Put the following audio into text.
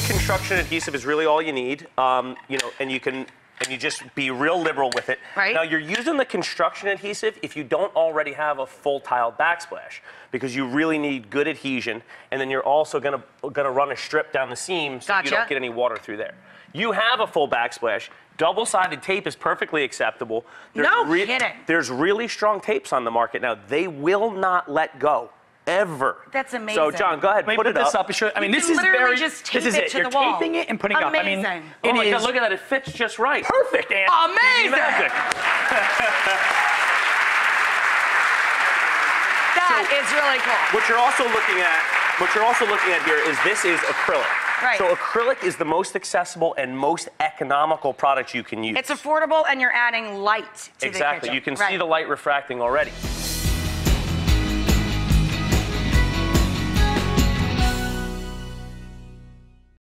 construction adhesive is really all you need. Um, you know, and you can and you just be real liberal with it. Right. Now you're using the construction adhesive if you don't already have a full tile backsplash because you really need good adhesion and then you're also gonna gonna run a strip down the seam so you don't get any water through there. You have a full backsplash. Double-sided tape is perfectly acceptable. No kidding. There's really strong tapes on the market now. They will not let go. Ever. That's amazing. So. John, go ahead. Let me put, put, it this up. up. and show- I mean, You this can is literally very. just this is it it. to You're the wall. taping it and putting it up. I mean, Amazing. it oh my is- God, look at that. It fits just right. perfect, Ann. Amazing. Magic. That is really cool. What you're also looking at, what you're also looking at here is this is acrylic. Right. So acrylic is the most accessible and most economical product you can use. It's affordable and you're adding light to exactly. the kitchen. You can right. see the light refracting already.